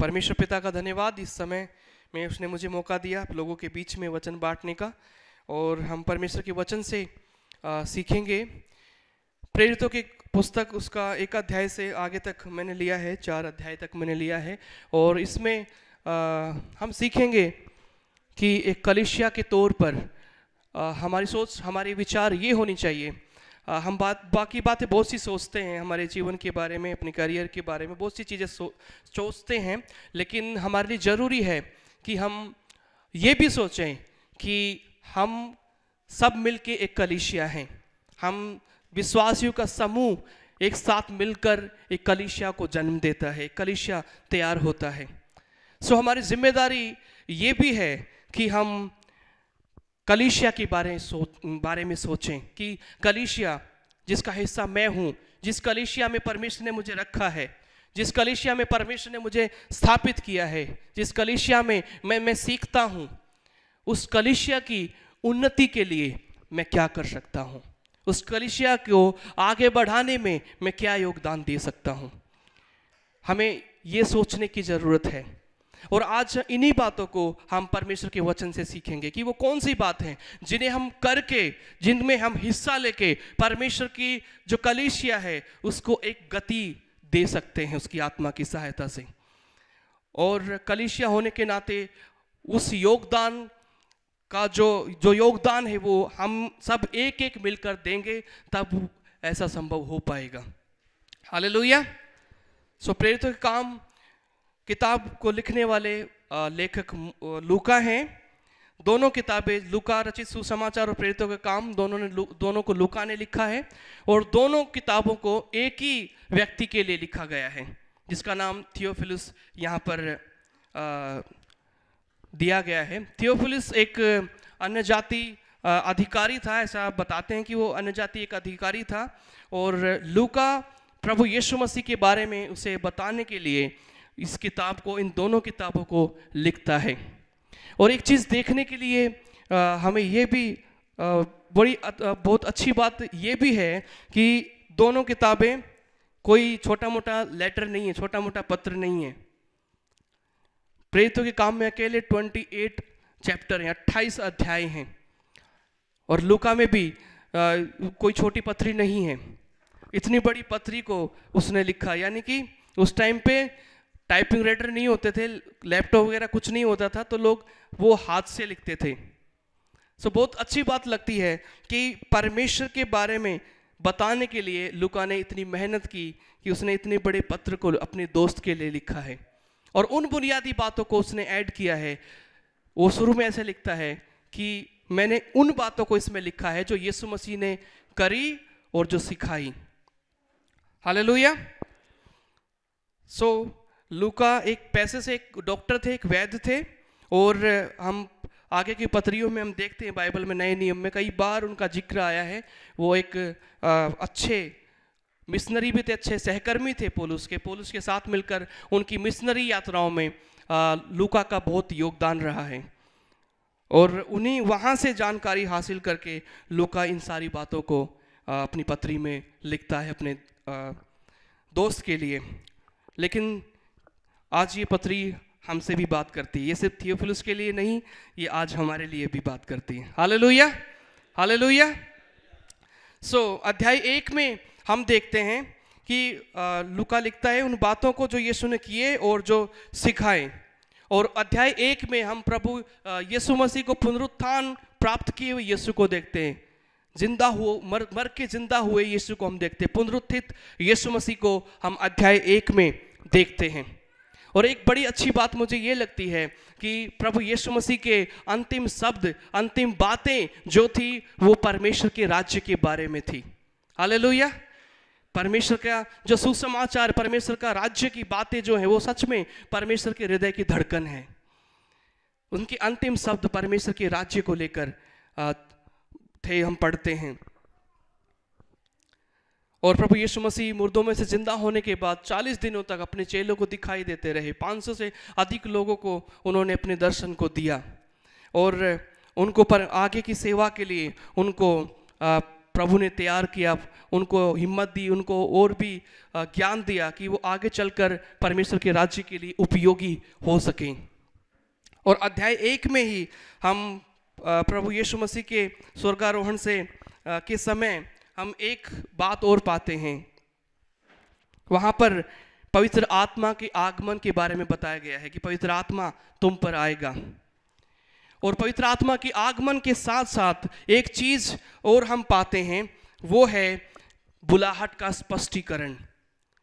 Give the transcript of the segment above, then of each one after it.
परमेश्वर पिता का धन्यवाद इस समय में उसने मुझे मौका दिया आप लोगों के बीच में वचन बांटने का और हम परमेश्वर के वचन से सीखेंगे। प्रेरितों की पुस्तक उसका एक अध्याय से आगे तक मैंने लिया है चार अध्याय तक मैंने लिया है। और इसमें आ, हम सीखेंगे कि एक कलिशिया के तौर पर आ, हमारी सोच हमारे विचार ये होनी चाहिए। आ, हम बात बाकी बातें बहुत सी सोचते हैं हमारे जीवन के बारे में अपने करियर के बारे में बहुत सी चीज़ें सो सोचते हैं। लेकिन हमारे लिए ज़रूरी है कि हम ये भी सोचें कि हम सब मिलके एक कलिशिया हैं। हम विश्वासियों का समूह एक साथ मिलकर एक कलिशिया को जन्म देता है कलिशिया तैयार होता है। सो हमारी ज़िम्मेदारी ये भी है कि हम कलिशिया के बारे सो बारे में सोचें कि कलिशिया जिसका हिस्सा मैं हूँ, जिस कलिशिया में परमेश्वर ने मुझे रखा है, जिस कलिशिया में परमेश्वर ने मुझे स्थापित किया है, जिस कलिशिया में मैं मैं सीखता हूँ, उस कलिशिया की उन्नति के लिए मैं क्या कर सकता हूँ? उस कलिशिया को आगे बढ़ाने में मैं क्या योगदान दे सकता हूँ? हमें ये सोचने की ज़रूरत है। और आज इन्हीं बातों को हम परमेश्वर के वचन से सीखेंगे कि वो कौन सी बात हैं जिन्हें हम करके, जिनमें हम हिस्सा लेके परमेश्वर की जो कलेशिया है, उसको एक गति दे सकते हैं उसकी आत्मा की सहायता से। और कलेशिया होने के नाते उस योगदान का जो जो योगदान है वो हम सब एक एक मिलकर देंगे तब ऐसा संभव हो पाएगा। हाल लोहिया सो प्रेरित काम किताब को लिखने वाले लेखक लूका हैं। दोनों किताबें लुका रचित सुसमाचार और प्रेरितों के काम दोनों ने दोनों को लुका ने लिखा है और दोनों किताबों को एक ही व्यक्ति के लिए लिखा गया है जिसका नाम थियोफिलुस यहाँ पर आ, दिया गया है। थियोफिलुस एक अन्य जाति अधिकारी था ऐसा आप बताते हैं कि वो अन्य जाति एक अधिकारी था। और लूका प्रभु यीशु मसीह के बारे में उसे बताने के लिए इस किताब को इन दोनों किताबों को लिखता है। और एक चीज़ देखने के लिए आ, हमें ये भी आ, बड़ी आ, बहुत अच्छी बात ये भी है कि दोनों किताबें कोई छोटा मोटा लेटर नहीं है छोटा मोटा पत्र नहीं है। प्रेरितों के काम में अकेले 28 चैप्टर हैं 28 अध्याय हैं। और लुका में भी आ, कोई छोटी पत्री नहीं है। इतनी बड़ी पत्री को उसने लिखा। यानी कि उस टाइम पे टाइपिंग राइटर नहीं होते थे लैपटॉप वगैरह कुछ नहीं होता था तो लोग वो हाथ से लिखते थे। सो so, बहुत अच्छी बात लगती है कि परमेश्वर के बारे में बताने के लिए लुका ने इतनी मेहनत की कि उसने इतने बड़े पत्र को अपने दोस्त के लिए लिखा है। और उन बुनियादी बातों को उसने ऐड किया है। वो शुरू में ऐसे लिखता है कि मैंने उन बातों को इसमें लिखा है जो यीशु मसीह ने करी और जो सिखाई। हालेलुया। सो लूका एक पैसे से एक डॉक्टर थे एक वैद्य थे और हम आगे की पत्रियों में हम देखते हैं बाइबल में नए नियम में कई बार उनका ज़िक्र आया है। वो एक आ, अच्छे मिशनरी भी थे अच्छे सहकर्मी थे पोलूस के। पोलूस के साथ मिलकर उनकी मिशनरी यात्राओं में आ, लूका का बहुत योगदान रहा है। और उन्हीं वहाँ से जानकारी हासिल करके लूका इन सारी बातों को अपनी पत्री में लिखता है अपने दोस्त के लिए। लेकिन आज ये पत्री हमसे भी बात करती है। ये सिर्फ़ थियोफिलुस के लिए नहीं ये आज हमारे लिए भी बात करती है। हाले लोहिया सो अध्याय एक में हम देखते हैं कि लुका लिखता है उन बातों को जो यीशु ने किए और जो सिखाए। और अध्याय एक में हम प्रभु यीशु मसीह को पुनरुत्थान प्राप्त किए हुए यीशु को देखते हैं। ज़िंदा हुए मर मर के ज़िंदा हुए यीशु को हम देखते हैं। पुनरुत्थित यीशु मसीह को हम अध्याय एक में देखते हैं। और एक बड़ी अच्छी बात मुझे ये लगती है कि प्रभु यीशु मसीह के अंतिम शब्द, अंतिम बातें जो थी, वो परमेश्वर के राज्य के बारे में थी। हालेलुया। परमेश्वर का जो सुसमाचार, परमेश्वर का राज्य की बातें जो है, वो सच में परमेश्वर के हृदय की धड़कन है। उनके अंतिम शब्द परमेश्वर के राज्य को लेकर थे, हम पढ़ते हैं। और प्रभु यीशु मसीह मुर्दों में से ज़िंदा होने के बाद 40 दिनों तक अपने चेलों को दिखाई देते रहे। 500 से अधिक लोगों को उन्होंने अपने दर्शन को दिया। और उनको पर आगे की सेवा के लिए उनको प्रभु ने तैयार किया, उनको हिम्मत दी, उनको और भी ज्ञान दिया कि वो आगे चलकर परमेश्वर के राज्य के लिए उपयोगी हो सकें। और अध्याय एक में ही हम प्रभु यीशु मसीह के स्वर्गारोहण से के समय हम एक बात और पाते हैं। वहाँ पर पवित्र आत्मा के आगमन के बारे में बताया गया है कि पवित्र आत्मा तुम पर आएगा। और पवित्र आत्मा के आगमन के साथ साथ एक चीज़ और हम पाते हैं, वो है बुलाहट का स्पष्टीकरण।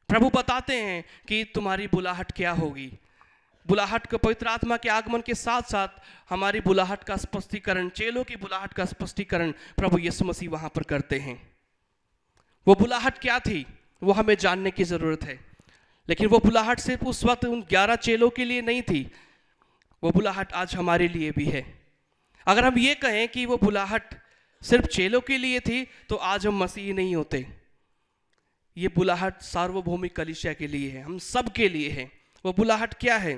प्रभु बताते हैं कि तुम्हारी बुलाहट क्या होगी। बुलाहट का पवित्र आत्मा के आगमन के साथ साथ हमारी बुलाहट का स्पष्टीकरण, चेलों की बुलाहट का स्पष्टीकरण प्रभु यीशु मसीह वहाँ पर करते हैं। वो बुलाहट क्या थी, वो हमें जानने की ज़रूरत है। लेकिन वो बुलाहट सिर्फ़ उस वक्त उन ग्यारह चेलों के लिए नहीं थी वो बुलाहट आज हमारे लिए भी है। अगर हम ये कहें कि वो बुलाहट सिर्फ़ चेलों के लिए थी तो आज हम मसीह नहीं होते। ये बुलाहट सार्वभौमिक कलिशिया के लिए है, हम सब के लिए है। वो बुलाहट क्या है?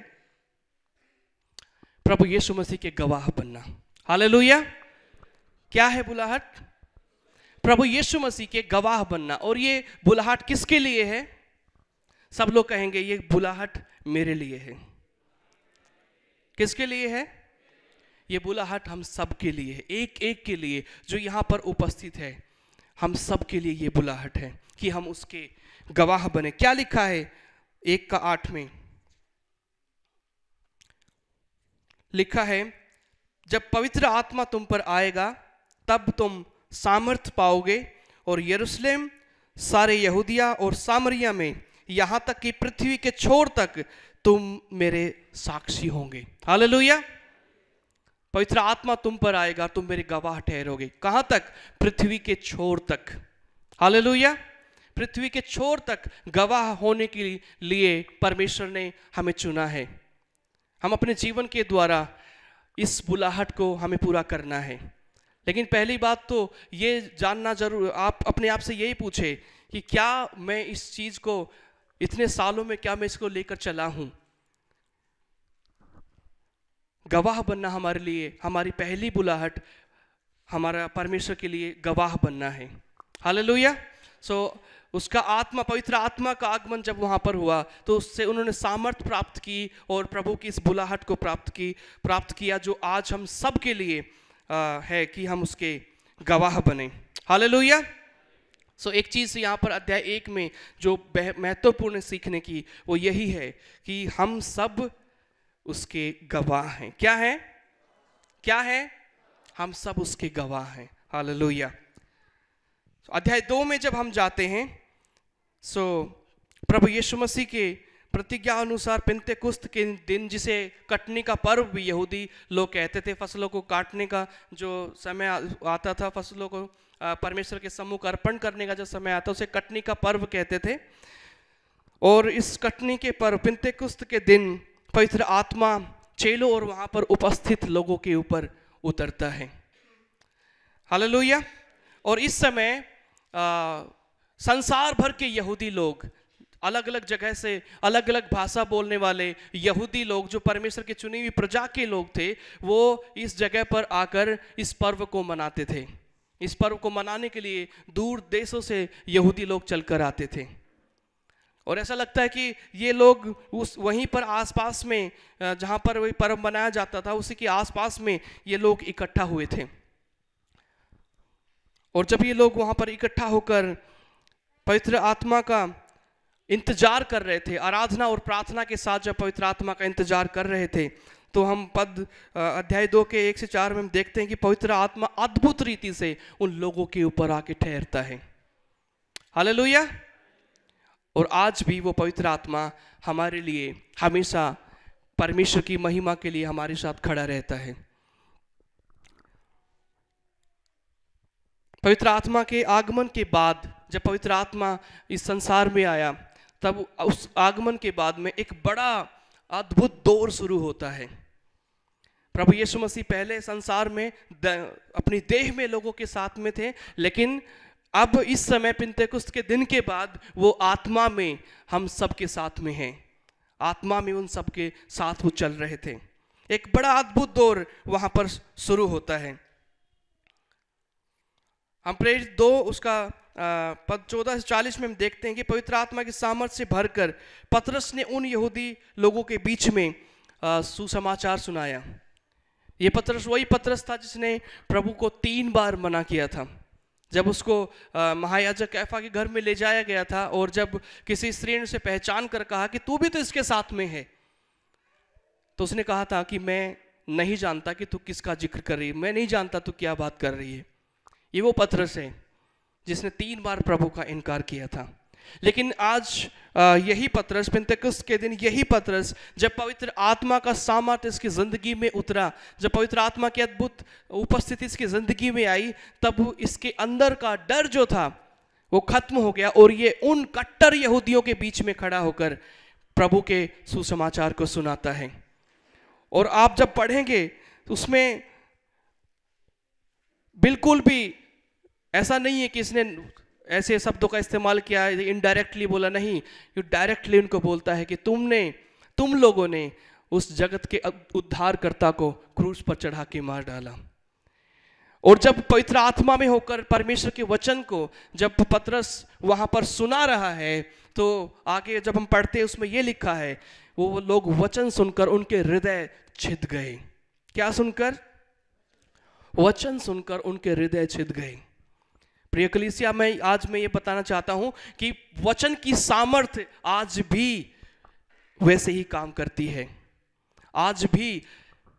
प्रभु यीशु मसीह के गवाह बनना। हालेलुया। क्या है बुलाहट? प्रभु यीशु मसीह के गवाह बनना। और ये बुलाहट किसके लिए है? सब लोग कहेंगे, ये बुलाहट मेरे लिए है। किसके लिए है? ये बुलाहट हम सब के लिए है। एक एक के लिए जो यहाँ पर उपस्थित है। हम सब के लिए ये बुलाहट है कि हम उसके गवाह बने। क्या लिखा है? एक का आठ में। लिखा है, जब पवित्र आत्मा तुम पर आएगा, तब तुम सामर्थ पाओगे और यरूशलेम, सारे यहूदिया और सामरिया में, यहाँ तक कि पृथ्वी के छोर तक तुम मेरे साक्षी होंगे। हालेलुया। पवित्र आत्मा तुम पर आएगा, तुम मेरे गवाह ठहरोगे। कहाँ तक? पृथ्वी के छोर तक। हालेलुया। पृथ्वी के छोर तक गवाह होने के लिए परमेश्वर ने हमें चुना है। हम अपने जीवन के द्वारा इस बुलाहट को हमें पूरा करना है। लेकिन पहली बात तो ये जानना ज़रूर, आप अपने आप से यही पूछे कि क्या मैं इस चीज़ को इतने सालों में क्या मैं इसको लेकर चला हूँ? गवाह बनना हमारे लिए हमारी पहली बुलाहट हमारा परमेश्वर के लिए गवाह बनना है। हालेलुया। सो so, उसका आत्मा पवित्र आत्मा का आगमन जब वहाँ पर हुआ तो उससे उन्होंने सामर्थ्य प्राप्त की और प्रभु की इस बुलाहट को प्राप्त की प्राप्त किया जो आज हम सब के लिए है कि हम उसके गवाह बने। हालेलुया। सो so, एक चीज़ यहाँ पर अध्याय एक में जो महत्वपूर्ण सीखने की वो यही है कि हम सब उसके गवाह हैं। क्या है? क्या है? हम सब उसके गवाह हैं। हालेलुया। अध्याय दो में जब हम जाते हैं सो प्रभु यीशु मसीह के प्रतिज्ञा अनुसार पिंते कुस्त के दिन जिसे कटने का पर्व भी यहूदी लोग कहते थे फ़सलों को काटने का जो समय आता था फ़सलों को परमेश्वर के सम्मुख अर्पण करने का जो समय आता उसे कटनी का पर्व कहते थे। और इस कटनी के पर्व पिंते कुस्त के दिन पवित्र आत्मा चेलो और वहाँ पर उपस्थित लोगों के ऊपर उतरता है। हालेलुया। और इस समय आ, संसार भर के यहूदी लोग अलग अलग जगह से अलग अलग भाषा बोलने वाले यहूदी लोग जो परमेश्वर की चुनी हुई प्रजा के लोग थे वो इस जगह पर आकर इस पर्व को मनाते थे। इस पर्व को मनाने के लिए दूर देशों से यहूदी लोग चलकर आते थे। और ऐसा लगता है कि ये लोग उस वहीं पर आसपास में जहाँ पर वही पर्व मनाया जाता था, उसी के आसपास में ये लोग इकट्ठा हुए थे। और जब ये लोग वहाँ पर इकट्ठा होकर पवित्र आत्मा का इंतज़ार कर रहे थे, आराधना और प्रार्थना के साथ जब पवित्र आत्मा का इंतज़ार कर रहे थे तो हम पद अध्याय दो के एक से चार में हम देखते हैं कि पवित्र आत्मा अद्भुत रीति से उन लोगों के ऊपर आके ठहरता है। हालेलुया। और आज भी वो पवित्र आत्मा हमारे लिए हमेशा परमेश्वर की महिमा के लिए हमारे साथ खड़ा रहता है। पवित्र आत्मा के आगमन के बाद, जब पवित्र आत्मा इस संसार में आया, तब उस आगमन के बाद में एक बड़ा अद्भुत दौर शुरू होता है। प्रभु यीशु मसीह पहले संसार में अपनी देह में लोगों के साथ में थे, लेकिन अब इस समय पिंतेकुस्त के दिन के बाद वो आत्मा में हम सबके साथ में हैं। आत्मा में उन सबके साथ वो चल रहे थे। एक बड़ा अद्भुत दौर वहाँ पर शुरू होता है। हम प्रेरित दो उसका पद चौदह से चालीस में हम देखते हैं कि पवित्र आत्मा की सामर्थ्य से भरकर पतरस ने उन यहूदी लोगों के बीच में सुसमाचार सुनाया। ये पतरस वही पतरस था जिसने प्रभु को तीन बार मना किया था। जब उसको महायाजक कैफा के घर में ले जाया गया था और जब किसी स्त्री ने उसे पहचान कर कहा कि तू भी तो इसके साथ में है तो उसने कहा था कि मैं नहीं जानता कि तू किसका ज़िक्र कर रही है, मैं नहीं जानता तू क्या बात कर रही है। ये वो पथरस है। जिसने तीन बार प्रभु का इनकार किया था। लेकिन आज यही पत्रस पिंतकुस के दिन यही पत्रस, जब पवित्र आत्मा का सामर्थ इसकी ज़िंदगी में उतरा, जब पवित्र आत्मा की अद्भुत उपस्थिति इसकी ज़िंदगी में आई, तब इसके अंदर का डर जो था, वो खत्म हो गया और ये उन कट्टर यहूदियों के बीच में खड़ा होकर प्रभु के सुसमाचार को सुनाता है। और आप जब पढ़ेंगे, उसमें बिल्कुल भी ऐसा नहीं है कि इसने ऐसे शब्दों का इस्तेमाल किया है इनडायरेक्टली बोला, नहीं। यू डायरेक्टली उनको बोलता है कि तुमने, तुम लोगों ने उस जगत के उद्धारकर्ता को क्रूज पर चढ़ा के मार डाला। और जब पवित्र आत्मा में होकर परमेश्वर के वचन को जब पत्रस वहाँ पर सुना रहा है तो आगे जब हम पढ़ते हैं, उसमें यह लिखा है, वो लोग वचन सुनकर उनके हृदय छिद गए। क्या सुनकर? वचन सुनकर उनके हृदय छिद गए। प्रिय कलिसिया, मैं आज मैं ये बताना चाहता हूँ कि वचन की सामर्थ्य आज भी वैसे ही काम करती है। आज भी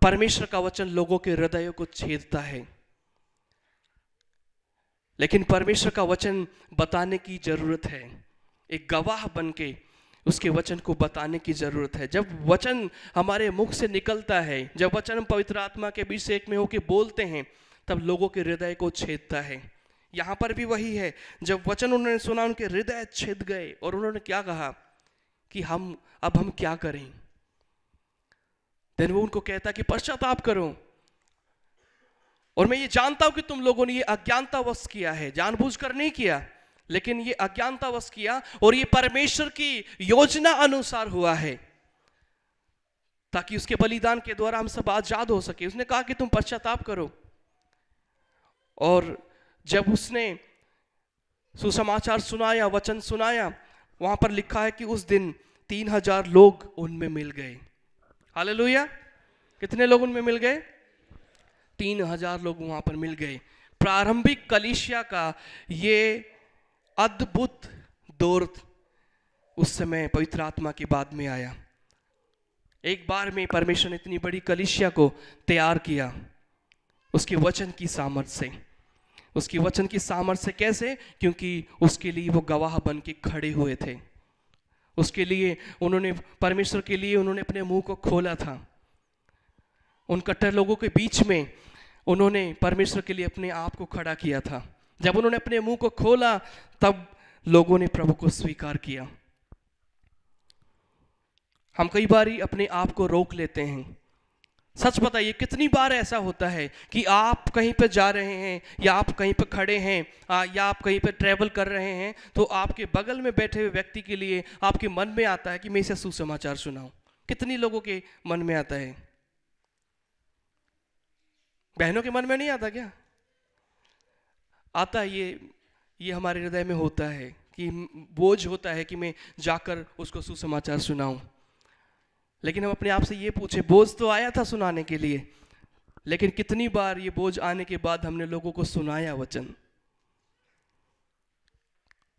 परमेश्वर का वचन लोगों के हृदयों को छेदता है। लेकिन परमेश्वर का वचन बताने की ज़रूरत है। एक गवाह बन के उसके वचन को बताने की ज़रूरत है। जब वचन हमारे मुख से निकलता है, जब वचन हम पवित्र आत्मा के बीच एक में होकर बोलते हैं, तब लोगों के हृदय को छेदता है। यहाँ पर भी वही है। जब वचन उन्होंने सुना, उनके हृदय छिद गए और उन्होंने क्या कहा कि हम, अब हम क्या करें? देन वो उनको कहता कि, पश्चाताप करो। और मैं ये जानता हूँ कि तुम लोगों ने ये अज्ञानतावश किया है। जानबूझकर नहीं किया, लेकिन ये अज्ञानतावश किया और ये परमेश्वर की योजना अनुसार हुआ है, ताकि उसके बलिदान के द्वारा हम सब आज़ाद हो सके। उसने कहा कि, तुम पश्चाताप करो। और जब उसने सुसमाचार सुनाया, वचन सुनाया, वहाँ पर लिखा है कि उस दिन तीन हज़ार लोग उनमें मिल गए। हालेलुया। कितने लोग उनमें मिल गए? तीन हज़ार लोग वहाँ पर मिल गए। प्रारंभिक कलिशिया का ये अद्भुत दौर उस समय पवित्र आत्मा के बाद में आया। एक बार में परमेश्वर ने इतनी बड़ी कलिशिया को तैयार किया, उसके वचन की सामर्थ्य से। उसकी वचन की सामर्थ्य कैसे? क्योंकि उसके लिए वो गवाह बन के खड़े हुए थे। उसके लिए, उन्होंने, परमेश्वर के लिए उन्होंने अपने मुँह को खोला था। उन कट्टर लोगों के बीच में उन्होंने परमेश्वर के लिए अपने आप को खड़ा किया था। जब उन्होंने अपने मुँह को खोला, तब लोगों ने प्रभु को स्वीकार किया। हम कई बार अपने आप को रोक लेते हैं। सच बताइए, कितनी बार ऐसा होता है कि आप कहीं पर जा रहे हैं, या आप कहीं पर खड़े हैं या आप कहीं पर ट्रैवल कर रहे हैं तो आपके बगल में बैठे हुए व्यक्ति के लिए आपके मन में आता है कि मैं इसे सुसमाचार सुनाऊं? कितनी लोगों के मन में आता है? बहनों के मन में नहीं आता क्या? आता ये ये हमारे हृदय में होता है कि बोझ होता है कि मैं जाकर उसको सुसमाचार सुनाऊं। लेकिन हम अपने आप से ये पूछे, बोझ तो आया था सुनाने के लिए, लेकिन कितनी बार ये बोझ आने के बाद हमने लोगों को सुनाया वचन?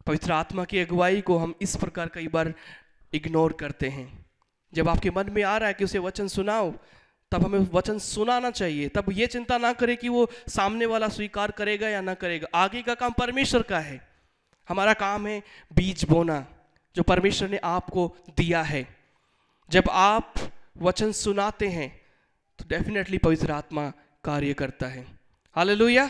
पवित्र आत्मा की अगुवाई को हम इस प्रकार कई बार इग्नोर करते हैं। जब आपके मन में आ रहा है कि उसे वचन सुनाओ, तब हमें वचन सुनाना चाहिए। तब ये चिंता ना करें कि वो सामने वाला स्वीकार करेगा या ना करेगा। आगे का काम परमेश्वर का है। हमारा काम है बीज बोना, जो परमेश्वर ने आपको दिया है। जब आप वचन सुनाते हैं तो डेफिनेटली पवित्र आत्मा कार्य करता है। हालेलुया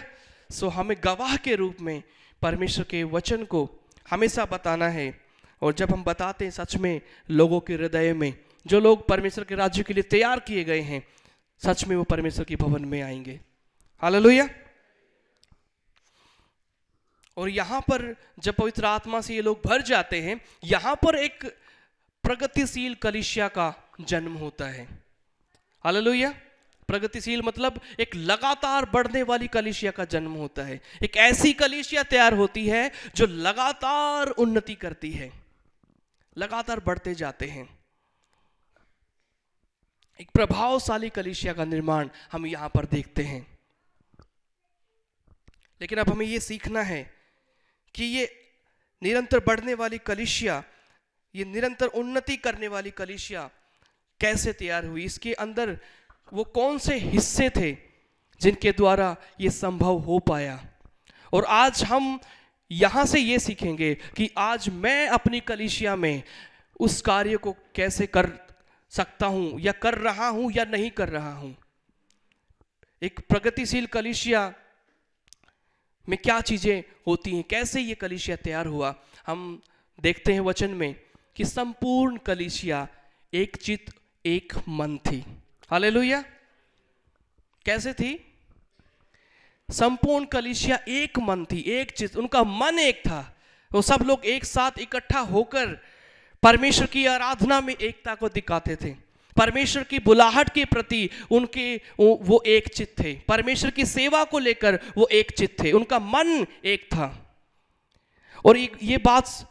सो हमें गवाह के रूप में परमेश्वर के वचन को हमेशा बताना है। और जब हम बताते हैं सच में लोगों के हृदय में, जो लोग परमेश्वर के राज्य के लिए तैयार किए गए हैं, सच में वो परमेश्वर के भवन में आएँगे। हालेलुया और यहाँ पर जब पवित्र आत्मा से ये लोग भर जाते हैं, यहाँ पर एक प्रगतिशील कलिशिया का जन्म होता है। हालेलुया। प्रगतिशील मतलब एक लगातार बढ़ने वाली कलिशिया का जन्म होता है। एक ऐसी कलिशिया तैयार होती है जो लगातार उन्नति करती है। लगातार बढ़ते जाते हैं। एक प्रभावशाली कलिशिया का निर्माण हम यहाँ पर देखते हैं। लेकिन अब हमें यह सीखना है कि ये निरंतर बढ़ने वाली कलिशिया ये निरंतर उन्नति करने वाली कलिशिया कैसे तैयार हुई? इसके अंदर वो कौन से हिस्से थे जिनके द्वारा ये संभव हो पाया? और आज हम यहाँ से ये सीखेंगे कि आज मैं अपनी कलिशिया में उस कार्य को कैसे कर सकता हूँ, या कर रहा हूँ या नहीं कर रहा हूँ। एक प्रगतिशील कलिशिया में क्या चीज़ें होती हैं? कैसे ये कलिशिया तैयार हुआ? हम देखते हैं वचन में। कि संपूर्ण कलिशिया एक चित, एक मन थी। हालेलुया। कैसे थी? संपूर्ण कलिशिया एक मन थी, एक चीज़ उनका मन एक था। वो सब लोग एक साथ इकट्ठा होकर परमेश्वर की आराधना में एकता को दिखाते थे। परमेश्वर की बुलाहट के प्रति उनके, वो एक चित थे। परमेश्वर की सेवा को लेकर वो एक चित थे। उनका मन एक था। और ये बात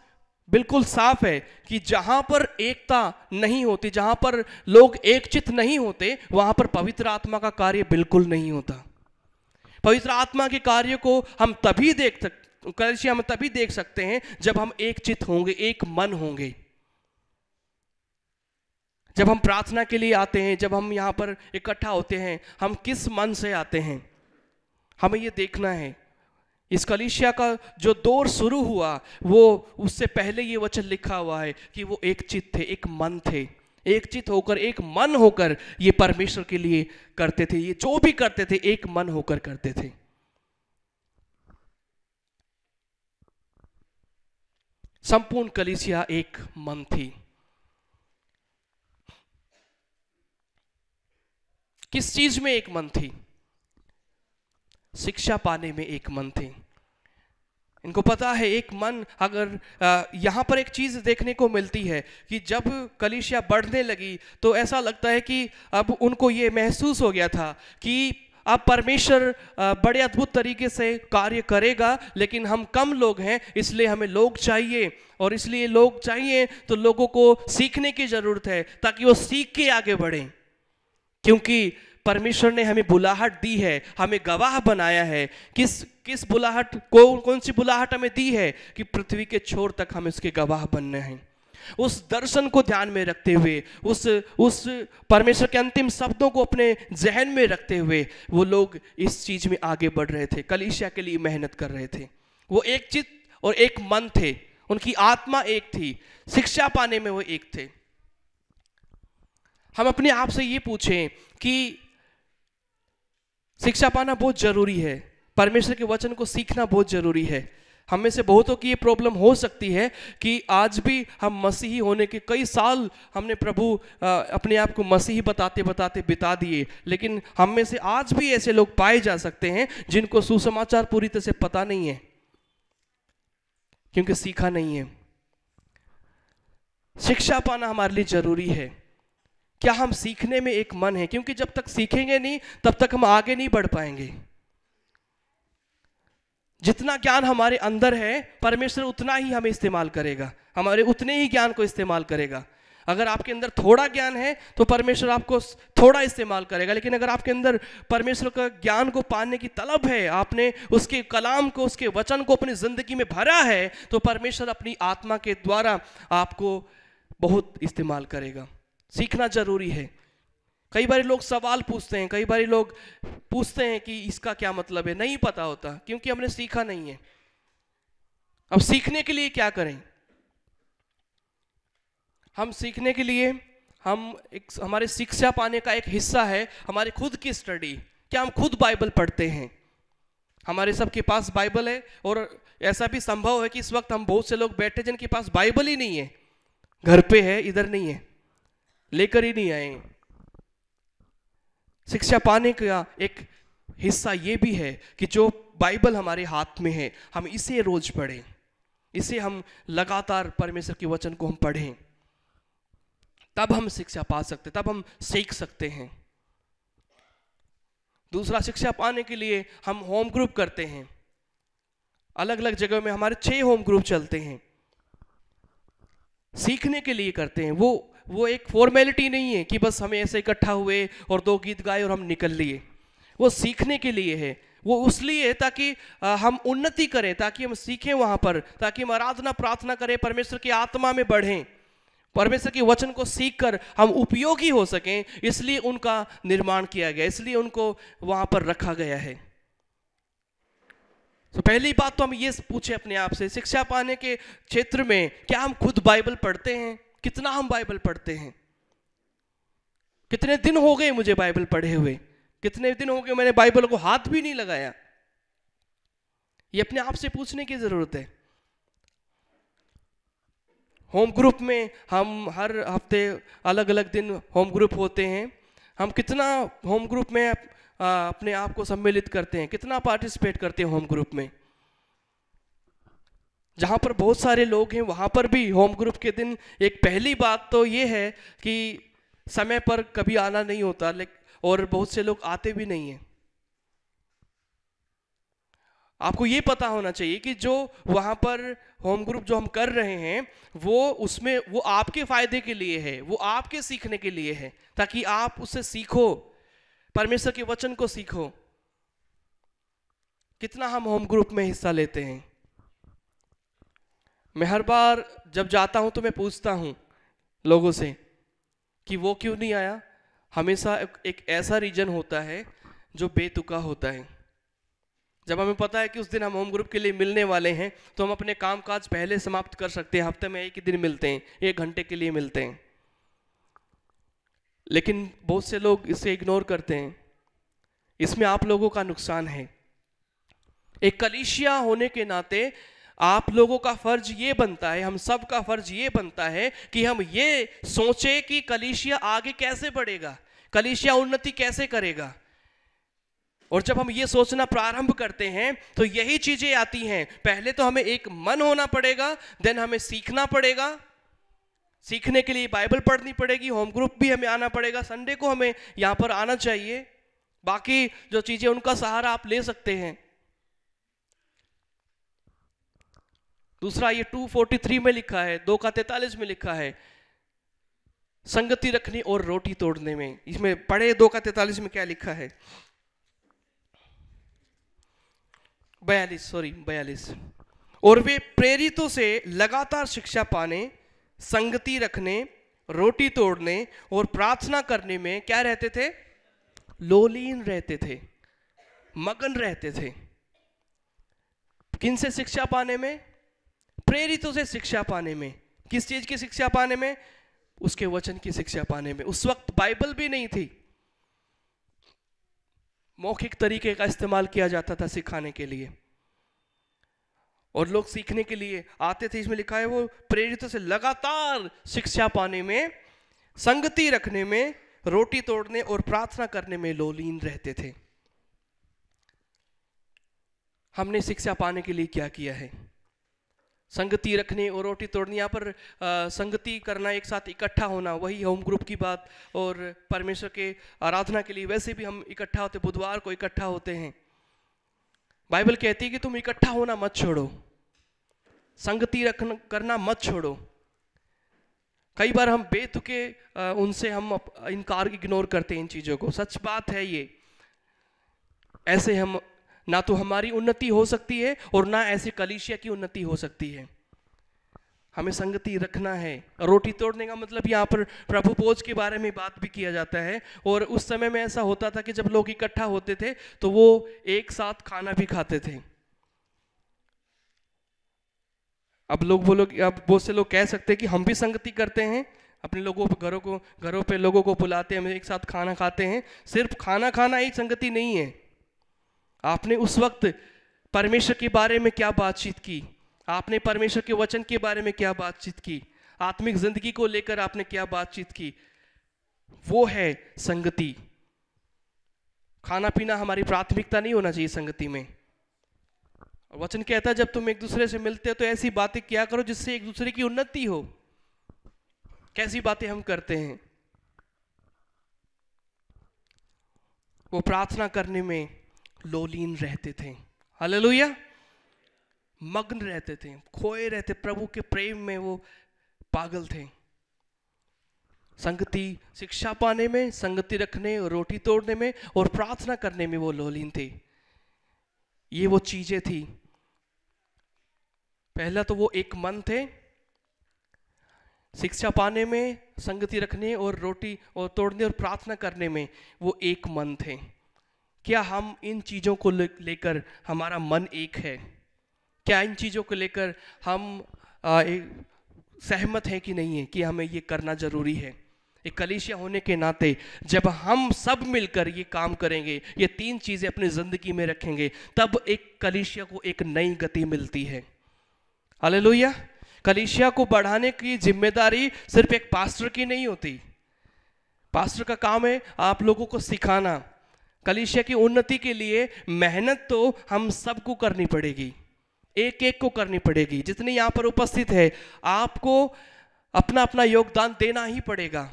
बिल्कुल साफ़ है कि जहाँ पर एकता नहीं होती, जहाँ पर लोग एकचित नहीं होते, वहाँ पर पवित्र आत्मा का कार्य बिल्कुल नहीं होता। पवित्र आत्मा के कार्य को हम तभी देख सकते हम तभी देख सकते हैं जब हम एक चित होंगे, एक मन होंगे। जब हम प्रार्थना के लिए आते हैं, जब हम यहाँ पर इकट्ठा होते हैं, हम किस मन से आते हैं? हमें यह देखना है इस कलिशिया का जो दौर शुरू हुआ, वो उससे पहले ये वचन लिखा हुआ है कि वो एक चित थे, एक मन थे। एक चित होकर, एक मन होकर ये परमेश्वर के लिए करते थे। ये जो भी करते थे, एक मन होकर करते थे। संपूर्ण कलिसिया एक मन थी। किस चीज़ में एक मन थी? शिक्षा पाने में एक मन थे। इनको पता है, एक मन अगर यहाँ पर एक चीज़ देखने को मिलती है कि जब कलिशिया बढ़ने लगी तो ऐसा लगता है कि अब उनको ये महसूस हो गया था कि अब परमेश्वर बड़े अद्भुत तरीके से कार्य करेगा, लेकिन हम कम लोग हैं, इसलिए हमें लोग चाहिए। और इसलिए लोग चाहिए तो लोगों को सीखने की ज़रूरत है, ताकि वो सीख के आगे बढ़ें। क्योंकि परमेश्वर ने हमें बुलाहट दी है, हमें गवाह बनाया है। किस किस बुलाहट को, कौन सी बुलाहट हमें दी है? कि पृथ्वी के छोर तक हम इसके गवाह बनने हैं। उस दर्शन को ध्यान में रखते हुए, उस उस परमेश्वर के अंतिम शब्दों को अपने जहन में रखते हुए, वो लोग इस चीज़ में आगे बढ़ रहे थे कलिशिया के लिए मेहनत कर रहे थे। वो एक चित और एक मन थे, उनकी आत्मा एक थी, शिक्षा पाने में वो एक थे। हम अपने आप से ये पूछें कि शिक्षा पाना बहुत ज़रूरी है। परमेश्वर के वचन को सीखना बहुत ज़रूरी है। हम में से बहुतों की ये प्रॉब्लम हो सकती है कि आज भी हम मसीही होने के कई साल हमने प्रभु अपने आप को मसीही बताते बताते बिता दिए। लेकिन हम में से आज भी ऐसे लोग पाए जा सकते हैं जिनको सुसमाचार पूरी तरह से पता नहीं है। क्योंकि सीखा नहीं है। शिक्षा पाना हमारे लिए ज़रूरी है। क्या हम सीखने में एक मन है? क्योंकि जब तक सीखेंगे नहीं, तब तक हम आगे नहीं बढ़ पाएँगे। जितना ज्ञान हमारे अंदर है, परमेश्वर उतना ही हमें इस्तेमाल करेगा। हमारे उतने ही ज्ञान को इस्तेमाल करेगा। अगर आपके अंदर थोड़ा ज्ञान है तो परमेश्वर आपको थोड़ा इस्तेमाल करेगा। लेकिन अगर आपके अंदर परमेश्वर का ज्ञान को पाने की तलब है, आपने उसके कलाम को, उसके वचन को अपनी ज़िंदगी में भरा है तो परमेश्वर अपनी आत्मा के द्वारा आपको बहुत इस्तेमाल करेगा। सीखना ज़रूरी है। कई बार लोग सवाल पूछते हैं, कई बार लोग पूछते हैं कि इसका क्या मतलब है? नहीं पता होता, क्योंकि हमने सीखा नहीं है। अब सीखने के लिए क्या करें? हम सीखने के लिए, हम एक हमारे शिक्षा पाने का एक हिस्सा है, हमारे खुद की स्टडी। क्या हम खुद बाइबल पढ़ते हैं? हमारे सबके पास बाइबल है, और ऐसा भी संभव है कि इस वक्त हम बहुत से लोग बैठे जिनके पास बाइबल ही नहीं है। घर पे है, इधर नहीं है। लेकर ही नहीं आए। शिक्षा पाने का एक हिस्सा ये भी है कि जो बाइबल हमारे हाथ में है, हम इसे रोज पढ़ें। इसे हम लगातार परमेश्वर के वचन को हम पढ़ें। तब हम शिक्षा पा सकते, तब हम सीख सकते हैं। दूसरा, शिक्षा पाने के लिए हम होम ग्रुप करते हैं। अलग अलग जगह में हमारे छह होम ग्रुप चलते हैं। सीखने के लिए करते हैं। वो वो एक फॉर्मेलिटी नहीं है कि बस हमें ऐसे इकट्ठा हुए और दो गीत गाए और हम निकल लिए। वो सीखने के लिए है। वो उसलिए ताकि हम उन्नति करें, ताकि हम सीखें वहाँ पर, ताकि हम आराधना प्रार्थना करें, परमेश्वर की आत्मा में बढ़ें। परमेश्वर के वचन को सीखकर हम उपयोगी हो सकें, इसलिए उनका निर्माण किया गया, इसलिए उनको वहाँ पर रखा गया है। तो पहली बात तो हम ये पूछे अपने आप से, शिक्षा पाने के क्षेत्र में क्या हम खुद बाइबल पढ़ते हैं? कितना हम बाइबल पढ़ते हैं? कितने दिन हो गए मुझे बाइबल पढ़े हुए? कितने दिन हो गए मैंने बाइबल को हाथ भी नहीं लगाया? ये अपने आप से पूछने की ज़रूरत है। होम ग्रुप में हम हर हफ़्ते अलग अलग दिन होम ग्रुप होते हैं। हम कितना होम ग्रुप में अपने आप को सम्मिलित करते हैं? कितना पार्टिसिपेट करते हैं होम ग्रुप में? जहाँ पर बहुत सारे लोग हैं, वहाँ पर भी होम ग्रुप के दिन एक पहली बात तो ये है कि समय पर कभी आना नहीं होता और बहुत से लोग आते भी नहीं हैं। आपको ये पता होना चाहिए कि जो वहाँ पर होम ग्रुप जो हम कर रहे हैं, वो उसमें, वो आपके फ़ायदे के लिए है, वो आपके सीखने के लिए है, ताकि आप उससे सीखो, परमेश्वर के वचन को सीखो। कितना हम होम ग्रुप में हिस्सा लेते हैं? मैं हर बार जब जाता हूँ तो मैं पूछता हूँ लोगों से कि वो क्यों नहीं आया? हमेशा एक ऐसा रीजन होता है जो बेतुका होता है। जब हमें पता है कि उस दिन हम होम ग्रुप के लिए मिलने वाले हैं तो हम अपने काम काज पहले समाप्त कर सकते हैं। हफ़्ते में एक ही दिन मिलते हैं, एक घंटे के लिए मिलते हैं। लेकिन बहुत से लोग इसे इग्नोर करते हैं। इसमें आप लोगों का नुकसान है। एक कलिशिया होने के नाते आप लोगों का फ़र्ज़ ये बनता है, हम सब का फ़र्ज़ ये बनता है कि हम ये सोचे कि कलिशिया आगे कैसे बढ़ेगा कलिशिया उन्नति कैसे करेगा। और जब हम ये सोचना प्रारंभ करते हैं तो यही चीज़ें आती हैं। पहले तो हमें एक मन होना पड़ेगा देन हमें सीखना पड़ेगा। सीखने के लिए बाइबल पढ़नी पड़ेगी, होम ग्रुप भी हमें आना पड़ेगा, संडे को हमें यहाँ पर आना चाहिए। बाकी जो चीज़ें, उनका सहारा आप ले सकते हैं। दूसरा ये 243 में लिखा है, दो का तैतालीस में लिखा है, संगति रखनी और रोटी तोड़ने में। इसमें पढ़े दो का तैतालीस में क्या लिखा है? बयालीस सॉरी बयालीस। और वे प्रेरितों से लगातार शिक्षा पाने, संगति रखने, रोटी तोड़ने और प्रार्थना करने में क्या रहते थे? लोलीन रहते थे, मगन रहते थे। किन से शिक्षा पाने में? प्रेरितों से शिक्षा पाने में। किस चीज़ की शिक्षा पाने में? उसके वचन की शिक्षा पाने में। उस वक्त बाइबल भी नहीं थी। मौखिक तरीके का इस्तेमाल किया जाता था सिखाने के लिए। और लोग सीखने के लिए आते थे, इसमें लिखा है वो प्रेरितों से लगातार शिक्षा पाने में, संगति रखने में, रोटी तोड़ने और प्रार्थना करने में लोलीन रहते थे। हमने शिक्षा पाने के लिए क्या किया है? संगति रखने और रोटी तोड़ने, यहाँ पर संगति करना, एक साथ इकट्ठा होना, वही होम ग्रुप की बात और परमेश्वर के आराधना के लिए वैसे भी हम इकट्ठा होते, बुधवार को इकट्ठा होते हैं। बाइबल कहती है कि तुम इकट्ठा होना मत छोड़ो। संगति रखना, करना मत छोड़ो। कई बार हम बेतुके उनसे हम इनकार, इग्नोर करते हैं इन चीज़ों को। सच बात है ये। ऐसे हम ना तो हमारी उन्नति हो सकती है और ना ऐसे कलिशिया की उन्नति हो सकती है। हमें संगति रखना है। रोटी तोड़ने का मतलब यहाँ पर प्रभु भोज के बारे में बात भी किया जाता है। और उस समय में ऐसा होता था कि जब लोग इकट्ठा होते थे तो वो एक साथ खाना भी खाते थे। अब लोग वो लोग, अब बहुत से लोग कह सकते हैं कि हम भी संगति करते हैं। अपने लोगों घरों को, घरों पे लोगों को बुलाते हैं एक साथ खाना खाते हैं। सिर्फ़ खाना खाना ही संगति नहीं है। आपने उस वक्त परमेश्वर के बारे में क्या बातचीत की? आपने परमेश्वर के वचन के बारे में क्या बातचीत की? आत्मिक ज़िंदगी को लेकर आपने क्या बातचीत की? वो है संगति। खाना पीना हमारी प्राथमिकता नहीं होना चाहिए संगति में। वचन कहता है, जब तुम एक दूसरे से मिलते हो तो ऐसी बातें क्या करो जिससे एक दूसरे की उन्नति हो? कैसी बातें हम करते हैं? वो प्रार्थना करने में लोलीन रहते थे। हालेलुया। मग्न रहते थे। खोए रहते। प्रभु के प्रेम में वो पागल थे। संगति शिक्षा पाने में, संगति रखने और रोटी तोड़ने में और प्रार्थना करने में वो लोलीन थे। ये वो चीज़ें थी। पहला तो वो एक मन थे। शिक्षा पाने में, संगति रखने और रोटी और तोड़ने और प्रार्थना करने में वो एक मन थे। क्या हम इन चीज़ों को लेकर हमारा मन एक है? क्या इन चीज़ों को लेकर हम सहमत हैं कि नहीं है कि हमें ये करना ज़रूरी है? एक कलिशिया होने के नाते जब हम सब मिलकर ये काम करेंगे, ये तीन चीज़ें अपनी ज़िंदगी में रखेंगे, तब एक कलिशिया को एक नई गति मिलती है। हालेलुया। कलिशिया को बढ़ाने की ज़िम्मेदारी सिर्फ़ एक पास्टर की नहीं होती। पास्टर का काम है आप लोगों को सिखाना। कलिशिया की उन्नति के लिए मेहनत तो हम सबको करनी पड़ेगी। एक एक को करनी पड़ेगी। जितने यहाँ पर उपस्थित है, आपको अपना अपना योगदान देना ही पड़ेगा।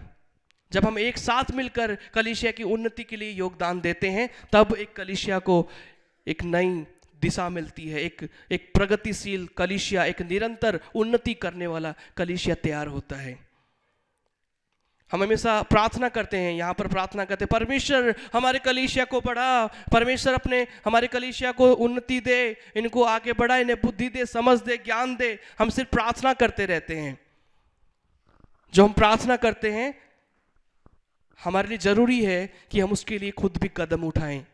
जब हम एक साथ मिलकर कलिशिया की उन्नति के लिए योगदान देते हैं, तब एक कलिशिया को एक नई दिशा मिलती है। एक एक प्रगतिशील कलिशिया एक निरंतर उन्नति करने वाला कलिशिया तैयार होता है। हम हमेशा प्रार्थना करते हैं, यहाँ पर प्रार्थना करते हैं, परमेश्वर, हमारे कलिशिया को बढ़ा परमेश्वर अपने, हमारे कलिशिया को उन्नति दे, इनको आगे बढ़ा, इन्हें बुद्धि दे, समझ दे, ज्ञान दे। हम सिर्फ़ प्रार्थना करते रहते हैं। जो हम प्रार्थना करते हैं, हमारे लिए ज़रूरी है कि हम उसके लिए खुद भी कदम उठाएँ।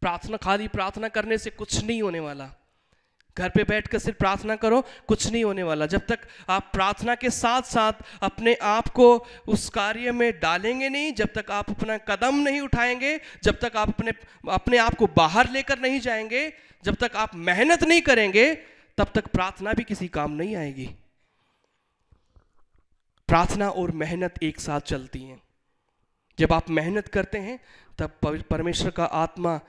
प्रार्थना, खाली प्रार्थना करने से कुछ नहीं होने वाला। घर पे बैठ कर सिर्फ़ प्रार्थना करो, कुछ नहीं होने वाला। जब तक आप प्रार्थना के साथ साथ अपने आप को उस कार्य में डालेंगे नहीं, जब तक आप अपना कदम नहीं उठाएँगे, जब तक आप अपने अपने आप को बाहर लेकर नहीं जाएँगे, जब तक आप मेहनत नहीं करेंगे, तब तक प्रार्थना भी किसी काम नहीं आएगी। प्रार्थना और मेहनत एक साथ चलती हैं। जब आप मेहनत करते हैं, तब परमेश्वर का आत्मा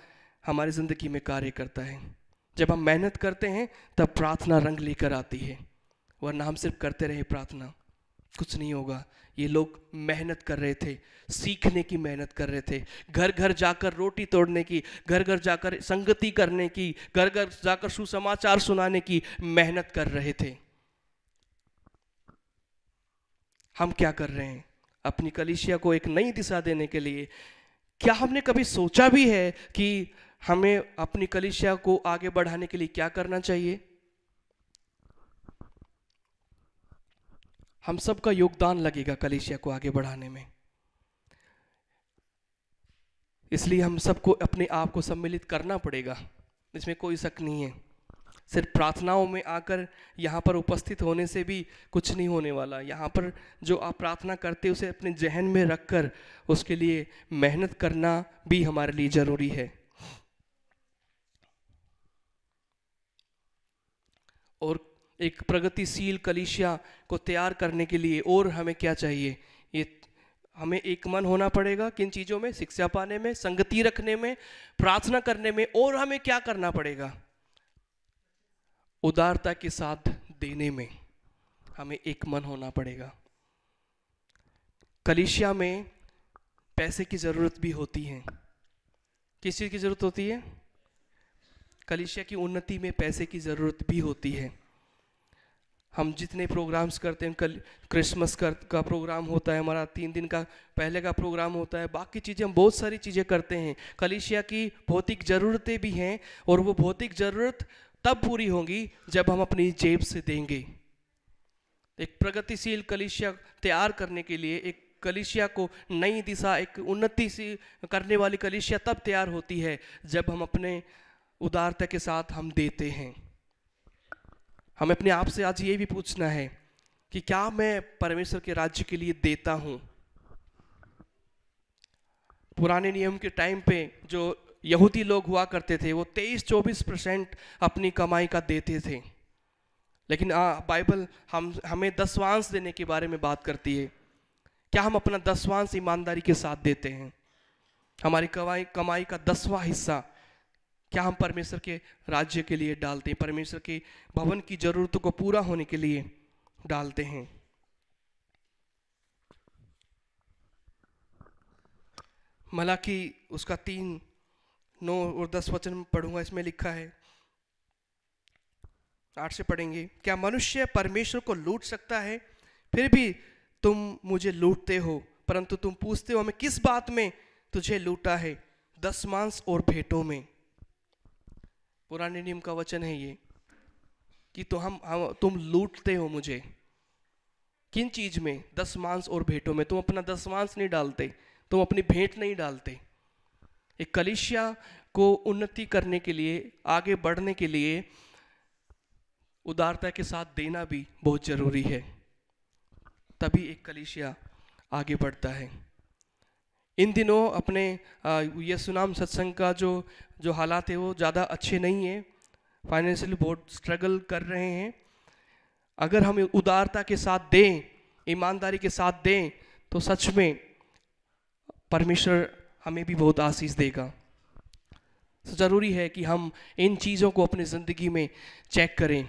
हमारी ज़िंदगी में कार्य करता है। जब हम मेहनत करते हैं, तब प्रार्थना रंग लेकर आती है। वरना हम सिर्फ़ करते रहे प्रार्थना। कुछ नहीं होगा। ये लोग मेहनत कर रहे थे, सीखने की मेहनत कर रहे थे। घर घर जाकर रोटी तोड़ने की घर घर जाकर संगति करने की घर घर जाकर सुसमाचार सुनाने की मेहनत कर रहे थे। हम क्या कर रहे हैं? अपनी कलिशिया को एक नई दिशा देने के लिए। क्या हमने कभी सोचा भी है कि हमें अपनी कलिशिया को आगे बढ़ाने के लिए क्या करना चाहिए? हम सबका योगदान लगेगा कलिशिया को आगे बढ़ाने में। इसलिए हम सबको अपने आप को सम्मिलित करना पड़ेगा। इसमें कोई शक नहीं है। सिर्फ़ प्रार्थनाओं में आकर यहाँ पर उपस्थित होने से भी कुछ नहीं होने वाला। यहाँ पर जो आप प्रार्थना करते उसे अपने जहन में रखकर उसके लिए मेहनत करना भी हमारे लिए ज़रूरी है। और एक प्रगतिशील कलिशिया को तैयार करने के लिए और हमें क्या चाहिए? ये हमें एक मन होना पड़ेगा किन चीज़ों में? शिक्षा पाने में, संगति रखने में, प्रार्थना करने में और हमें क्या करना पड़ेगा? उदारता के साथ देने में हमें एक मन होना पड़ेगा। कलिशिया में पैसे की ज़रूरत भी होती है। किस चीज़ की ज़रूरत होती है? कलिशिया की उन्नति में पैसे की ज़रूरत भी होती है। हम जितने प्रोग्राम्स करते हैं कल क्रिसमस कर, का प्रोग्राम होता है हमारा तीन दिन का पहले का प्रोग्राम होता है बाकी चीज़ें हम बहुत सारी चीज़ें करते हैं। कलिशिया की भौतिक ज़रूरतें भी हैं और वो भौतिक ज़रूरत तब पूरी होंगी जब हम अपनी जेब से देंगे। एक प्रगतिशील कलिशिया तैयार करने के लिए एक कलिशिया को नई दिशा एक उन्नति सी करने वाली कलिशिया तब तैयार होती है जब हम अपने उदारता के साथ हम देते हैं। हमें अपने आप से आज ये भी पूछना है कि क्या मैं परमेश्वर के राज्य के लिए देता हूँ? पुराने नियम के टाइम पे जो यहूदी लोग हुआ करते थे वो 23-24 परसेंट अपनी कमाई का देते थे। लेकिन आ, बाइबल हम हमें दसवांश देने के बारे में बात करती है। क्या हम अपना दसवांश ईमानदारी के साथ देते हैं? हमारी कमाई कमाई का दसवां हिस्सा क्या हम परमेश्वर के राज्य के लिए डालते हैं? परमेश्वर के भवन की जरूरतों को पूरा होने के लिए डालते हैं। मलाकी, उसका तीन, नौ और दस वचन पढ़ूँगा, इसमें लिखा है। आठ से पढ़ेंगे। क्या मनुष्य परमेश्वर को लूट सकता है? फिर भी तुम मुझे लूटते हो, परंतु तुम पूछते हो, हमें किस बात में तुझे लूटा है? दस मांस और भेंटों में। पुराने नियम का वचन है ये कि तो हम, हम तुम लूटते हो मुझे। किन चीज़ में? दस मांस और भेंटों में। तुम अपना दस मांस नहीं डालते तुम अपनी भेंट नहीं डालते। एक कलिशिया को उन्नति करने के लिए आगे बढ़ने के लिए उदारता के साथ देना भी बहुत ज़रूरी है। तभी एक कलिशिया आगे बढ़ता है। इन दिनों अपने यसुनाम सत्संग का जो जो हालात है वो ज़्यादा अच्छे नहीं है फाइनेंशियली बहुत स्ट्रगल कर रहे हैं। अगर हम उदारता के साथ दें, ईमानदारी के साथ दें तो सच में परमेश्वर हमें भी बहुत आशीष देगा। तो ज़रूरी है कि हम इन चीज़ों को अपनी ज़िंदगी में चेक करें।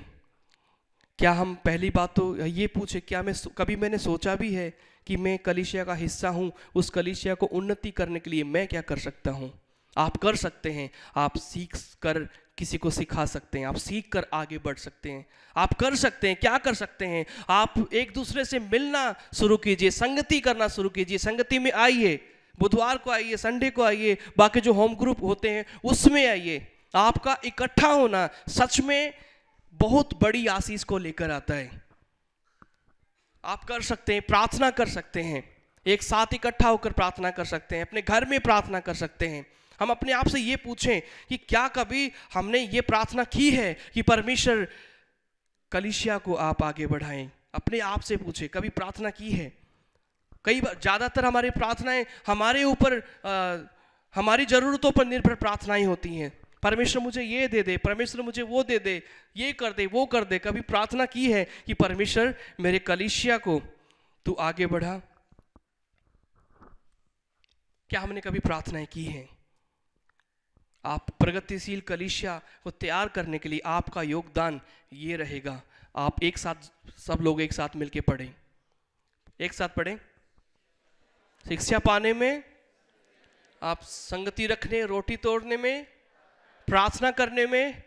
क्या हम पहली बात तो ये पूछे, क्या मैं कभी मैंने सोचा भी है कि मैं कलिशिया का हिस्सा हूँ, उस कलिशिया को उन्नति करने के लिए मैं क्या कर सकता हूँ? आप कर सकते हैं, आप सीख कर किसी को सिखा सकते हैं, आप सीख कर आगे बढ़ सकते हैं। आप कर सकते हैं, क्या कर सकते हैं? आप एक दूसरे से मिलना शुरू कीजिए, संगति करना शुरू कीजिए। संगति में आइए, बुधवार को आइए, संडे को आइए, बाकी जो होम ग्रुप होते हैं उसमें आइए। आपका इकट्ठा होना सच में बहुत बड़ी आशीष को लेकर आता है। आप कर सकते हैं, प्रार्थना कर सकते हैं। एक साथ इकट्ठा होकर प्रार्थना कर सकते हैं, अपने घर में प्रार्थना कर सकते हैं। हम अपने आप से ये पूछें कि क्या कभी हमने ये प्रार्थना की है कि परमेश्वर कलिशिया को आप आगे बढ़ाएँ? अपने आप से पूछे, कभी प्रार्थना की है? कई बार ज़्यादातर हमारी प्रार्थनाएँ हमारे ऊपर हमारी ज़रूरतों पर निर्भर प्रार्थनाएँ होती हैं। परमेश्वर मुझे ये दे दे, परमेश्वर मुझे वो दे दे, ये कर दे, वो कर दे। कभी प्रार्थना की है कि परमेश्वर मेरे कलिशिया को तू आगे बढ़ा? क्या हमने कभी प्रार्थनाएँ की हैं? आप प्रगतिशील कलिशिया को तैयार करने के लिए आपका योगदान ये रहेगा। आप एक साथ, सब लोग एक साथ मिलके पढ़ें। एक साथ पढ़ें। शिक्षा पाने में, आप संगति रखने, रोटी तोड़ने में, प्रार्थना करने में,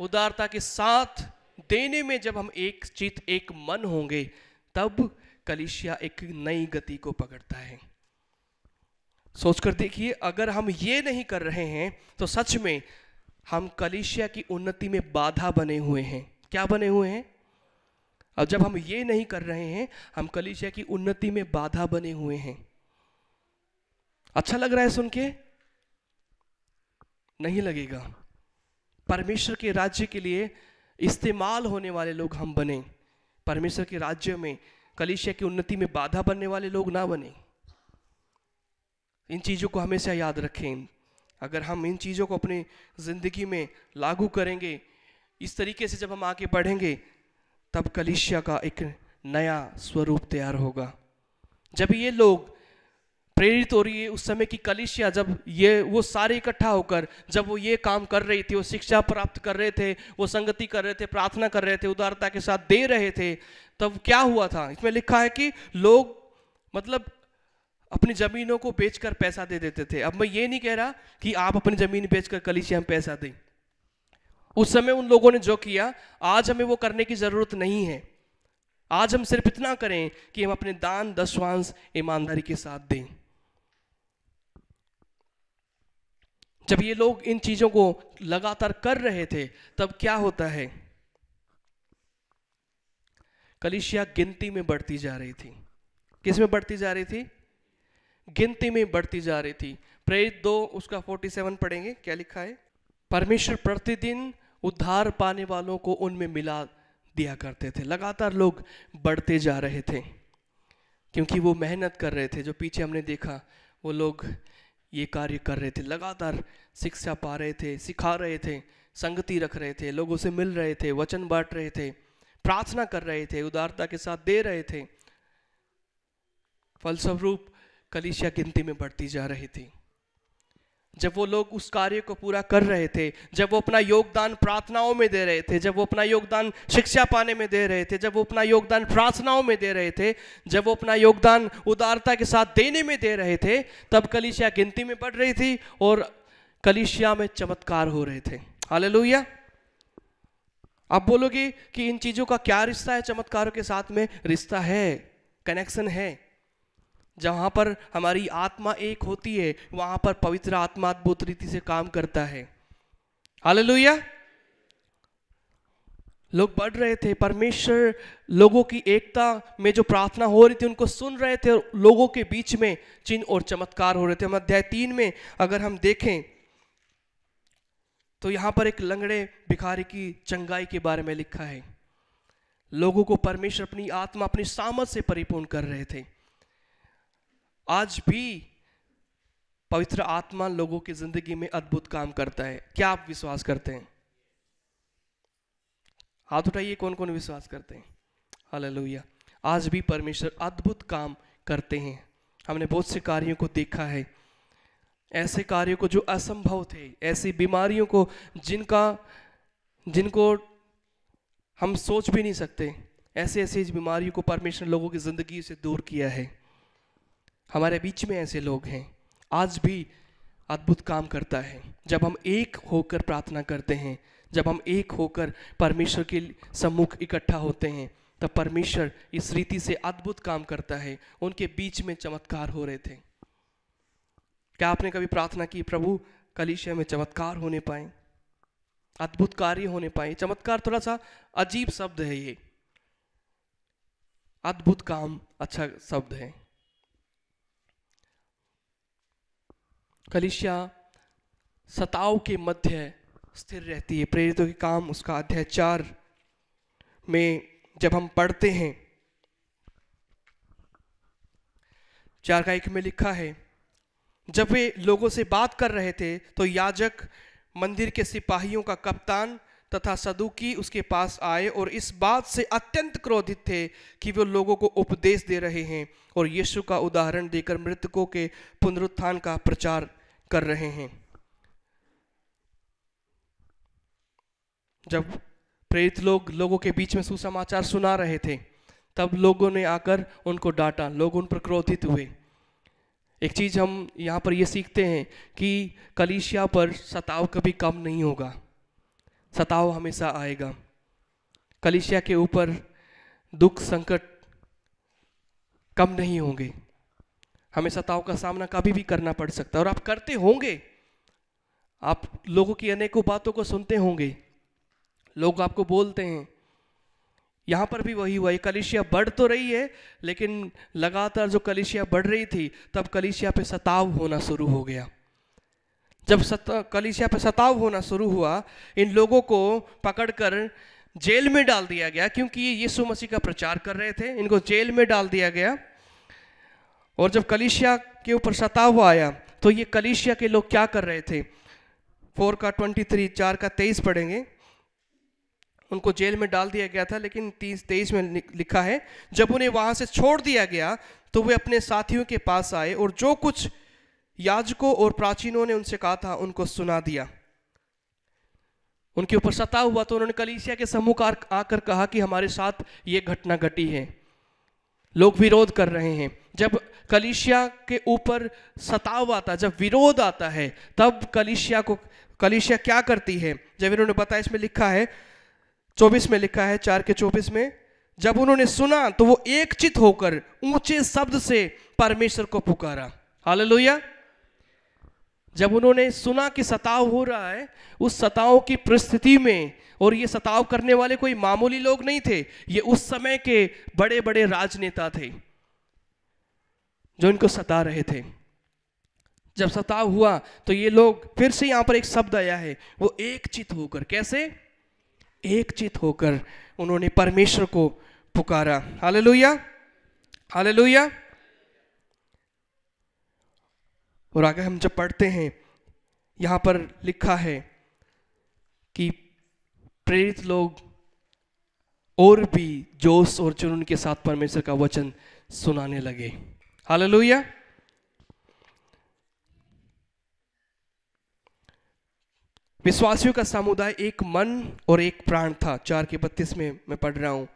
उदारता के साथ देने में जब हम एक, चित एक मन होंगे, तब कलिशिया एक नई गति को पकड़ता है। सोचकर देखिए, अगर हम ये नहीं कर रहे हैं तो सच में हम कलिशिया की उन्नति में बाधा बने हुए हैं। क्या बने हुए हैं? और जब हम ये नहीं कर रहे हैं, हम कलिशिया की उन्नति में बाधा बने हुए हैं। अच्छा लग रहा है सुन के? नहीं लगेगा। परमेश्वर के राज्य के लिए इस्तेमाल होने वाले लोग हम बने। परमेश्वर के राज्य में कलिशिया की उन्नति में बाधा बनने वाले लोग ना बने। इन चीज़ों को हमेशा याद रखें। अगर हम इन चीज़ों को अपनी ज़िंदगी में लागू करेंगे, इस तरीके से जब हम आगे बढ़ेंगे, तब कलिशिया का एक नया स्वरूप तैयार होगा। जब ये लोग प्रेरित हो रही है, उस समय की कलिशिया जब ये, वो सारे इकट्ठा होकर, जब वो ये काम कर रही थी, वो शिक्षा प्राप्त कर रहे थे, वो संगति कर रहे थे, प्रार्थना कर रहे थे, उदारता के साथ दे रहे थे, तब क्या हुआ था? इसमें लिखा है कि लोग मतलब अपनी जमीनों को बेचकर पैसा दे देते थे। अब मैं ये नहीं कह रहा कि आप अपनी ज़मीन बेचकर कलिशिया में पैसा दें। उस समय उन लोगों ने जो किया, आज हमें वो करने की ज़रूरत नहीं है। आज हम सिर्फ़ इतना करें कि हम अपने दान दशवांश ईमानदारी के साथ दें। जब ये लोग इन चीज़ों को लगातार कर रहे थे, तब क्या होता है? कलिशिया गिनती में बढ़ती जा रही थी। किसमें बढ़ती जा रही थी? गिनती में बढ़ती जा रही थी। प्रेरित दो, उसका फोर्टी सेवन पढ़ेंगे, क्या लिखा है? परमेश्वर प्रतिदिन उद्धार पाने वालों को उनमें मिला दिया करते थे। लगातार लोग बढ़ते जा रहे थे, क्योंकि वो मेहनत कर रहे थे। जो पीछे हमने देखा, वो लोग ये कार्य कर रहे थे। लगातार शिक्षा पा रहे थे, सिखा रहे थे, संगति रख रहे थे, लोगों से मिल रहे थे, वचन बांट रहे थे, प्रार्थना कर रहे थे, उदारता के साथ दे रहे थे। फलस्वरूप कलिशिया गिनती में बढ़ती जा रही थी। जब वो लोग उस कार्य को पूरा कर रहे थे, जब वो अपना योगदान प्रार्थनाओं में दे रहे थे, जब वो अपना योगदान शिक्षा पाने में दे रहे थे, जब वो अपना योगदान प्रार्थनाओं में दे रहे थे, जब वो अपना योगदान उदारता के साथ देने में दे रहे थे, तब कलिशिया गिनती में बढ़ रही थी और कलिशिया में चमत्कार हो रहे थे। हालेलुया। आप बोलोगे कि इन चीज़ों का क्या रिश्ता है? चमत्कारों के साथ में रिश्ता है, कनेक्शन है। जहाँ पर हमारी आत्मा एक होती है, वहाँ पर पवित्र आत्मा अद्भुत रीति से काम करता है। हालेलुया। लोग बढ़ रहे थे, परमेश्वर लोगों की एकता में जो प्रार्थना हो रही थी, उनको सुन रहे थे और लोगों के बीच में चिन्ह और चमत्कार हो रहे थे। हम अध्याय तीन में अगर हम देखें तो यहाँ पर एक लंगड़े भिखारी की चंगाई के बारे में लिखा है। लोगों को परमेश्वर अपनी आत्मा, अपनी सामर्थ से परिपूर्ण कर रहे थे। आज भी पवित्र आत्मा लोगों की ज़िंदगी में अद्भुत काम करता है। क्या आप विश्वास करते हैं? हाथ उठाइए कौन कौन विश्वास करते हैं? हालेलुया। आज भी परमेश्वर अद्भुत काम करते हैं। हमने बहुत से कार्यों को देखा है। ऐसे कार्यों को जो असंभव थे, ऐसी बीमारियों को जिनका, जिनको हम सोच भी नहीं सकते ऐसे ऐसी बीमारियों को परमेश्वर लोगों की ज़िंदगी से दूर किया है। हमारे बीच में ऐसे लोग हैं। आज भी अद्भुत काम करता है। जब हम एक होकर प्रार्थना करते हैं, जब हम एक होकर परमेश्वर के सम्मुख इकट्ठा होते हैं, तब परमेश्वर इस रीति से अद्भुत काम करता है। उनके बीच में चमत्कार हो रहे थे। क्या आपने कभी प्रार्थना की, प्रभु कलिशय में चमत्कार होने पाए, अद्भुत कार्य होने पाए चमत्कार थोड़ा सा अजीब शब्द है ये। अद्भुत काम अच्छा शब्द है। कलिशिया सताव के मध्य स्थिर रहती है। प्रेरितों के काम उसका अध्याय चार में जब हम पढ़ते हैं, चार का एक में लिखा है, जब वे लोगों से बात कर रहे थे तो याजक मंदिर के सिपाहियों का कप्तान तथा सदुकी उसके पास आए और इस बात से अत्यंत क्रोधित थे कि वे लोगों को उपदेश दे रहे हैं और यीशु का उदाहरण देकर मृतकों के पुनरुत्थान का प्रचार कर रहे हैं। जब प्रेरित लोग लोगों के बीच में सुसमाचार सुना रहे थे, तब लोगों ने आकर उनको डांटा, लोग उन पर क्रोधित हुए। एक चीज़ हम यहाँ पर ये सीखते हैं कि कलिशिया पर सताव कभी कम नहीं होगा, सताव हमेशा आएगा। कलिशिया के ऊपर दुख संकट कम नहीं होंगे। हमें सताव का सामना कभी भी करना पड़ सकता है। और आप करते होंगे। आप लोगों की अनेकों बातों को सुनते होंगे। लोग आपको बोलते हैं। यहाँ पर भी वही हुआ। कलिशिया बढ़ तो रही है, लेकिन लगातार जो कलिशिया बढ़ रही थी, तब कलिशिया पे सताव होना शुरू हो गया। जब कलिसिया पर सताव होना शुरू हुआ, इन लोगों को पकड़कर जेल में डाल दिया गया, क्योंकि ये यीशु मसीह का प्रचार कर रहे थे। इनको जेल में डाल दिया गया। और जब कलिशिया के ऊपर सताव आया तो ये कलिशिया के लोग क्या कर रहे थे? फोर का ट्वेंटी थ्री, चार का तेईस पढ़ेंगे। उनको जेल में डाल दिया गया था, लेकिन तीस, तेईस में लिखा है, जब उन्हें वहाँ से छोड़ दिया गया तो वे अपने साथियों के पास आए और जो कुछ याजकों और प्राचीनों ने उनसे कहा था, उनको सुना दिया। उनके ऊपर सता हुआ तो उन्होंने कलीसिया के सम्मुख आकर कहा कि हमारे साथ ये घटना घटी है। लोग विरोध कर रहे हैं। जब कलिशिया के ऊपर सताव आता, जब विरोध आता है, तब कलिशिया को कलिशिया क्या करती है? जब इन्होंने बताया, इसमें लिखा है, चौबीस में लिखा है, चार के चौबीस में, जब उन्होंने सुना तो वो एक चित होकर ऊँचे शब्द से परमेश्वर को पुकारा। हालेलुया। जब उन्होंने सुना कि सताव हो रहा है, उस सताव की परिस्थिति में और ये सताव करने वाले कोई मामूली लोग नहीं थे, ये उस समय के बड़े बड़े राजनेता थे, जो इनको सता रहे थे। जब सताव हुआ तो ये लोग फिर से यहाँ पर एक शब्द आया है, वो एक चित होकर, कैसे? एक चित होकर उन्होंने परमेश्वर को पुकारा। हालेलुया! हालेलुया! और आगे हम जब पढ़ते हैं, यहाँ पर लिखा है कि प्रेरित लोग और भी जोश और जुनून के साथ परमेश्वर का वचन सुनाने लगे। हालेलुया। विश्वासियों का समुदाय एक मन और एक प्राण था। चार के बत्तीस में मैं पढ़ रहा हूँ।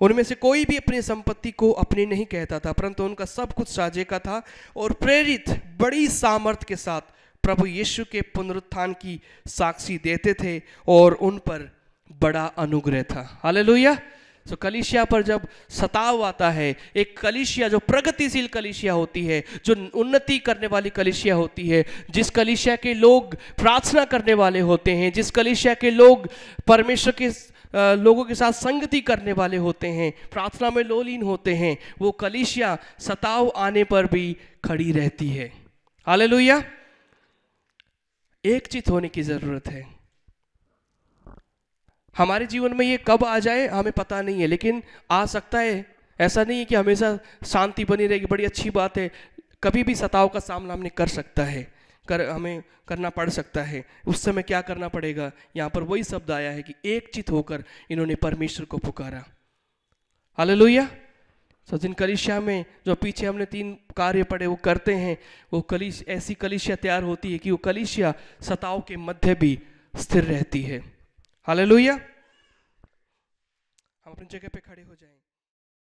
उनमें से कोई भी अपनी संपत्ति को अपनी नहीं कहता था, परंतु उनका सब कुछ साझे का था और प्रेरित बड़ी सामर्थ के साथ प्रभु यीशु के पुनरुत्थान की साक्षी देते थे और उन पर बड़ा अनुग्रह था। हालेलुया। तो कलिशिया पर जब सताव आता है, एक कलिशिया जो प्रगतिशील कलिशिया होती है, जो उन्नति करने वाली कलिशिया होती है, जिस कलिशिया के लोग प्रार्थना करने वाले होते हैं, जिस कलिशिया के लोग परमेश्वर के लोगों के साथ संगति करने वाले होते हैं, प्रार्थना में लोलीन होते हैं, वो कलिशिया सताव आने पर भी खड़ी रहती है। हालेलुया। एक होने की ज़रूरत है। हमारे जीवन में ये कब आ जाए, हमें पता नहीं है, लेकिन आ सकता है। ऐसा नहीं है कि हमेशा शांति बनी रहेगी, बड़ी अच्छी बात है। कभी भी सताव का सामना हमने कर सकता है, कर, हमें करना पड़ सकता है। उस समय क्या करना पड़ेगा? यहाँ पर वही शब्द आया है कि एक चित होकर इन्होंने परमेश्वर को पुकारा। हालेलुया। लोहिया जिन कलिशिया में जो पीछे हमने तीन कार्य पड़े, वो करते हैं। वो कलिश ऐसी कलिशिया तैयार होती है कि वो कलिशिया सताव के मध्य भी स्थिर रहती है। हालेलुया। हम अपनी जगह पे खड़े हो जाएँ